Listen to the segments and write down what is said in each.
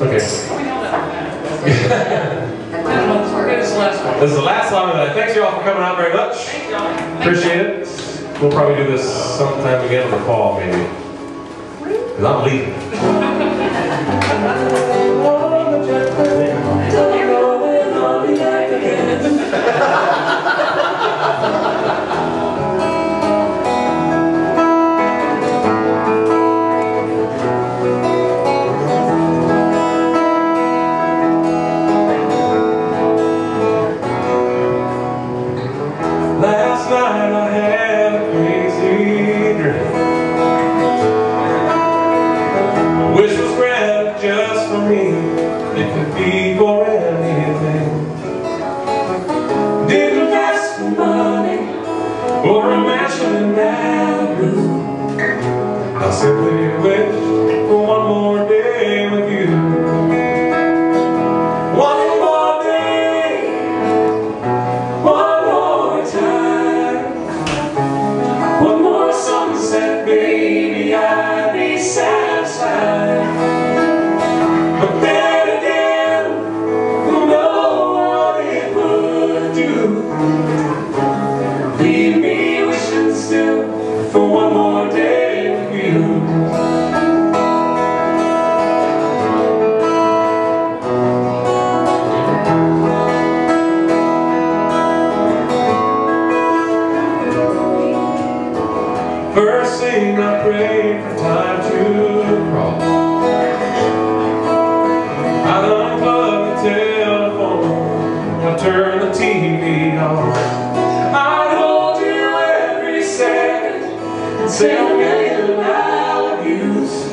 Okay. This is the last song of the night. Thanks you all for coming out very much. Appreciate it. We'll probably do this sometime again in the fall, maybe. Because I'm leaving. or imagining that I simply wish for one sing a million lullabies.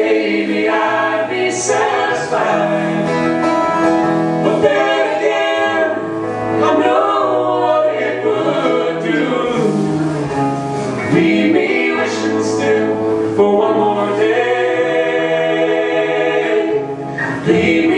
baby, I'd be satisfied. But then again, I know what it would do. Leave me wishing still for one more day. Leave